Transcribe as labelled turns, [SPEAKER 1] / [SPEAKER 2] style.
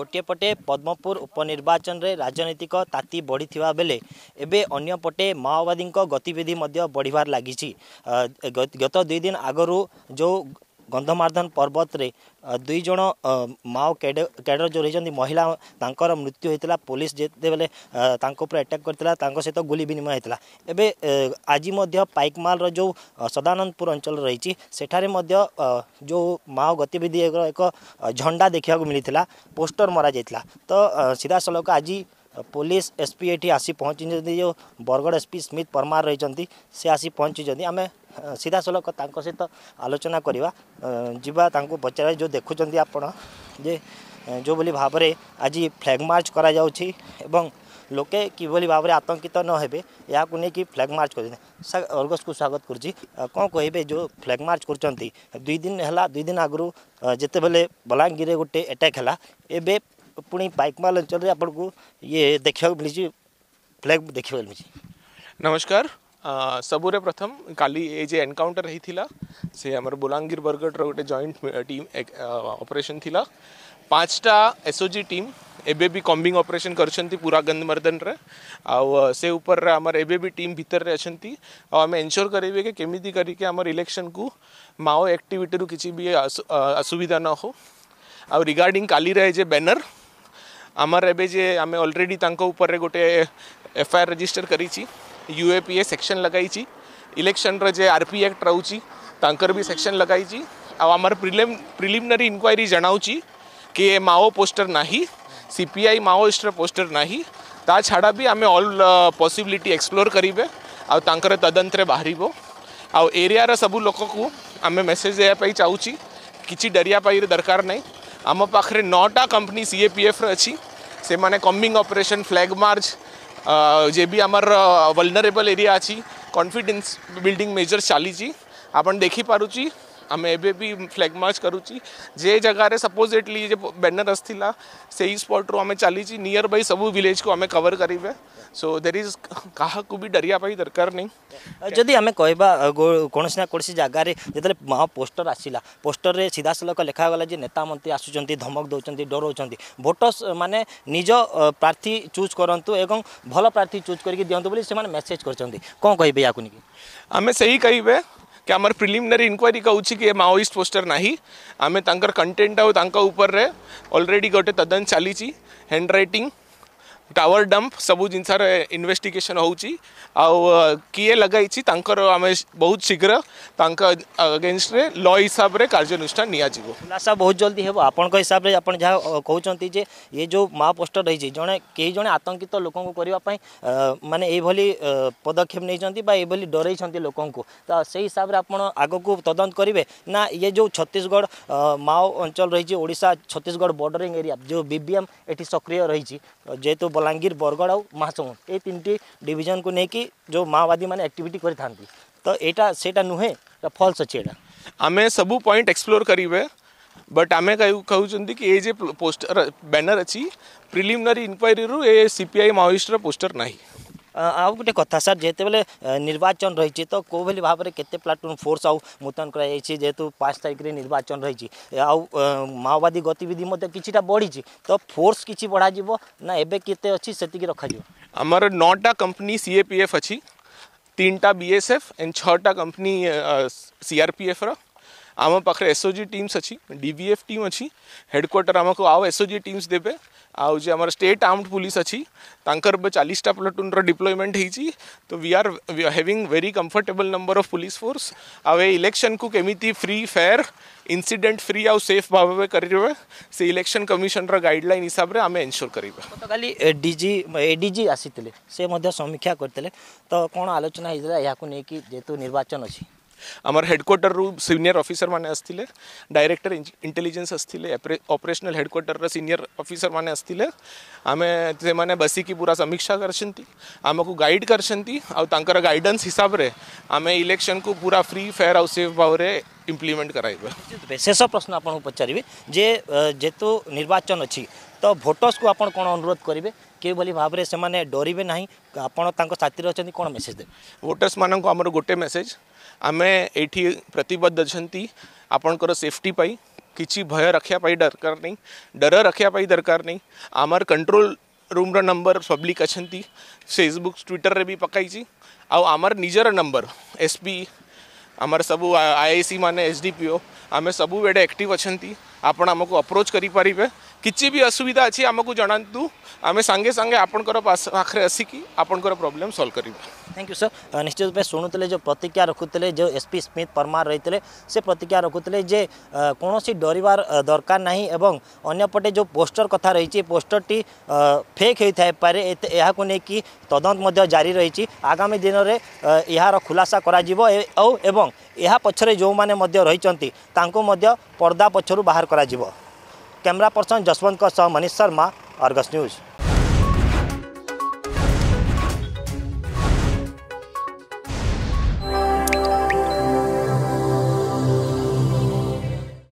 [SPEAKER 1] ଗୋଟିଏ ପଟେ ପଦ୍ମପୁର ଉପନିର୍ବାଚନରେ ରାଜନୈତିକ ତାତି ବଢ଼ିଥିବା ବେଳେ ଏବେ ଅନ୍ୟପଟେ ମାଓବାଦୀଙ୍କ ଗତିବିଧି ମଧ୍ୟ ବଢ଼ିବାର ଲାଗିଛି ଗତ ଦୁଇ ଦିନ ଆଗରୁ ଯେଉଁ ଗନ୍ଧମାର୍ଦ୍ଧନ ପର୍ବତରେ ଦୁଇ ଜଣ ମାଓ କ୍ୟାଡ଼ର ଯେଉଁ ରହିଛନ୍ତି ମହିଳା ତାଙ୍କର ମୃତ୍ୟୁ ହୋଇଥିଲା ପୋଲିସ ଯେତେବେଳେ ତାଙ୍କ ଉପରେ ଆଟାକ୍ କରିଥିଲା ତାଙ୍କ ସହିତ ଗୁଳି ବିନିମୟ ହୋଇଥିଲା ଏବେ ଆଜି ମଧ୍ୟ ପାଇକମାଲର ଯେଉଁ ସଦାନନ୍ଦପୁର ଅଞ୍ଚଳ ରହିଛି ସେଠାରେ ମଧ୍ୟ ଯେଉଁ ମାଓ ଗତିବିଧିର ଏକ ଝଣ୍ଡା ଦେଖିବାକୁ ମିଳିଥିଲା ପୋଷ୍ଟର ମରାଯାଇଥିଲା ତ ସିଧାସଳଖ ଆଜି ପୋଲିସ ଏସ୍ପି ଏଠି ଆସି ପହଞ୍ଚିଛନ୍ତି ଯେଉଁ ବରଗଡ଼ ଏସ୍ପି ସ୍ମିତ ପରମାର ରହିଛନ୍ତି ସେ ଆସି ପହଞ୍ଚିଛନ୍ତି ଆମେ सीधा सल सहित आलोचना करवा जा पचार जो देखुं आप जो बोली भाव आज फ्लैग मार्च करा एवं लोके कि भाव में आतंकित नए यह कि फ्लैग मार्च कर अर्गस को स्वागत करुच जो फ्लैग मार्च कर दुई दिन है दुई दिन आगु जिते बेले बलांगीर गोटे एटाक है एवं पुणी पाइकमाल अंचल आपको ये देखा मिली फ्लैग देखा मिली
[SPEAKER 2] नमस्कार सबुरे प्रथम काली ए जे एनकाउंटर रहीथिला से हमर बुलांगीर बरगट रो गोटे जॉइंट टीम ऑपरेशन थिला पांचटा एसओजी टीम एबे भी कॉम्बिंग ऑपरेशन करछंती पूरा गंद रे आ से ऊपर रे हमर एबे भी टीम भितर रे अछंती आ हम इंश्योर करबे के केमिति करके हमर इलेक्शन को माओ एक्टिविटी रु किछि भी असुविधा न हो आ रिगार्डिंग काली रे जे बैनर आमर एबे जे हमें ऑलरेडी तांको ऊपर रे गोटे एफआईआर रजिस्टर करी छी ୟୁଏପିଏ ସେକ୍ସନ୍ ଲଗାଇଛି ଇଲେକ୍ସନ୍ର ଯେ ଆର୍ ପି ଆକ୍ଟ ରହୁଛି ତାଙ୍କର ବି ସେକ୍ସନ୍ ଲଗାଇଛି ଆଉ ଆମର ପ୍ରିଲିମ୍ ପ୍ରିଲିମିନାରୀ ଇନକ୍ୱାରି ଜଣାଉଛି କି ଏ ମାଓ ପୋଷ୍ଟର ନାହିଁ ସି ପି ଆଇ ମାଓଇଷ୍ଟର ପୋଷ୍ଟର ନାହିଁ ତା ଛଡ଼ା ବି ଆମେ ଅଲ୍ ପସିବିଲିଟି ଏକ୍ସପ୍ଲୋର୍ କରିବେ ଆଉ ତାଙ୍କର ତଦନ୍ତରେ ବାହାରିବ ଆଉ ଏରିଆର ସବୁ ଲୋକକୁ ଆମେ ମେସେଜ୍ ଦେବା ପାଇଁ ଚାହୁଁଛି କିଛି ଡରିବା ପାଇଁ ଦରକାର ନାହିଁ ଆମ ପାଖରେ ନଅଟା କମ୍ପାନୀ ସି ଏ ପି ଏଫ୍ର ଅଛି ସେମାନେ କମ୍ବିଂ ଅପରେସନ୍ ଫ୍ଲାଗ୍ ମାର୍ଚ୍ଚ যে বি আমার ভলনেরেবল এরিয়া আছে কনফিডেন্স বিল্ডিং মেজর চালিছি আপন দেখিপারুছি आम एबी फ्लैग मार्च करुँ जे जगार सपोजेटली बैनर अस्थिला से ही स्पट रू आम चली नियर बै सब भिलेज को आम कवर करे सो देर भी डरिया दरकार नहीं
[SPEAKER 1] जदि आम कह कौन ना कौन जगार जो माओ पोस्टर आसला पोस्टर में सीधा सल लिखागला नेता मंत्री आसुच्च धमक दौरान डरा भोटर्स मैंने निज प्रार्थी चूज करतु एवं भल प्रार्थी चूज करके दिंतु बोली मेसेज कर कौन कह
[SPEAKER 2] आम से ही कहे कि आम प्रिलिमिनरी इनक्वारी कहूँ कि ये माओईस्ट पोस्टर ना आम कंटेन्ट आउ अलरेडी गोटे तदन चली हैंड रईटिंग टावर डंप सब जिन इन्वेस्टिगेशन हो किए लगाई आम बहुत शीघ्र अगेन्स्ट ल हिसाब से कार्यानुषानियाज
[SPEAKER 1] खुलासा बहुत जल्दी हम आप हिसाब से आप जहाँ कहते ये जो माँ पोस्टर रही जड़े कई जन आतंकित लोक करने मानने यही पदक्षेप नहीं डर लोक से हिसाब से आप आग को तदंत करेंगे ना ये जो छत्तीशगढ़ माओ अंचल रही छत्तीशगढ़ बर्डरी एरिया जो बीबीएम ये सक्रिय रही जेहेतु ବଲାଙ୍ଗୀର ବରଗଡ଼ ଆଉ ମହାସମୁନ୍ଦ ଏଇ ତିନିଟି ଡିଭିଜନକୁ ନେଇକି ଯେଉଁ ମାଓବାଦୀମାନେ ଆକ୍ଟିଭିଟି କରିଥାନ୍ତି ତ ଏଇଟା ସେଇଟା ନୁହେଁ ଏଇଟା ଫଲ୍ସ ଅଛି ଏଇଟା
[SPEAKER 2] ଆମେ ସବୁ ପଏଣ୍ଟ ଏକ୍ସପ୍ଲୋର କରିବେ ବଟ୍ ଆମେ କହୁଛନ୍ତି କି ଏ ଯେ ପୋଷ୍ଟର ବ୍ୟାନର ଅଛି ପ୍ରିଲିମିନାରୀ ଇନକ୍ୱାରିରୁ ଏ ସିପିଆଇ ମାଓଇଷ୍ଟର ପୋଷ୍ଟର ନାହିଁ
[SPEAKER 1] आउ गोटे कथ सर जेते बेले निर्वाचन रही तो कौ भली भाव में कते प्लाटून फोर्स आउ मुतयन करेतु पांच तारिख में निर्वाचन रही आउ माओवादी गतिविधि किसी बढ़ी तो फोर्स किसी बढ़ा ना एवं कते अच्छी से रखा
[SPEAKER 2] आमर नौटा company C A P F अच्छी तीन टा बी एस एफ एंड छा कंपनी सीआरपीएफ आर र आम पाखे एसओ जी टीम्स अच्छी डीबीएफ टीम अच्छी हेडक्वार्टर आमक आउ एसओजी टीम्स देवे आज जे आम स्टेट आर्मड पुलिस अच्छी तांकर चालीसटा प्लाटून रिप्लयमेंट होती तो we are having very comfortable number of police force आउ ए इलेक्शन को केमी फ्री फेयर इनसीडेंट फ्री आउ सेफ भाव में करेंगे से इलेक्शन कमिशन रईडलैन हिसाब से आम एनसोर करा
[SPEAKER 1] गतकाली एडीजी एडीजी आसी से समीक्षा करते तो कौन आलोचना होता या जेहेतु निर्वाचन अच्छी
[SPEAKER 2] আমার হেডকোয়ার্টরু সিনিয়র অফিসর মানে আসলে ডাইরেক্টর ইন্টেলিজেন্স আসলে অপরেশনাল হেডকোয়ার্টর সিনিয়র অফিসর মানে আসলে আমি সেমানে বসিকি পুরা সমীক্ষা করছন্তি আমাকে গাইড করছন্তি আর তাঙ্কর গাইডেন্স হিসাবরে আমি ইলেকশন কু পুরা ফ্রি ফেয়ার আর সেফ ভাবে ইমপ্লিমেন্ট করাইবা
[SPEAKER 1] শেষ প্রশ্ন আপনার পচারিবি যে যেহেতু নির্বাচন অছি তো ভোটর্সু আপনার কোণ অনুরোধ করবে कि भाव से डरबे ना आपतीर अच्छा कौन मेसेज देते
[SPEAKER 2] वोटर्स मान को आम गोटे मेसेज आम ये प्रतबद्ध अच्छा आपणकर सेफ्टी कि भय रखापी दरकार नहीं डर रखापी दरकार नहीं आमर कंट्रोल रूम रूम्र नंबर पब्लिक अच्छा फेसबुक ट्विटर रे भी पकाई आउ आमर निजर नंबर एसपी आम सब आई सी मान एस डी पीओ आम सब एक्टिव अच्छा आपण आमको अप्रोच करें किसी भी असुविधा अच्छी आमको जनातु आम ସାଙ୍ଗେ सांगे ଆପଣଙ୍କର ପାଖରେ ଆସିକି ଆପଣଙ୍କର problem solve
[SPEAKER 1] thank you sir निश्चित रूप में शुणुते जो प्रतिक्रिया रखुते जो एसपी स्मिथ परमार रही से प्रतिक्रिया रखुले जे कौन डरवार दरकार नहीं अंपटे जो पोस्टर कथा रही पोस्टर टी फेक होता है पारे यहाँ कि तदंत जारी रही आगामी दिन में यार खुलासा एवं पक्ष जो मैंने रही पर्दा पक्षर बाहर कर कैमरा पर्सन जसवंत का सह मनीष शर्मा अर्गस न्यूज़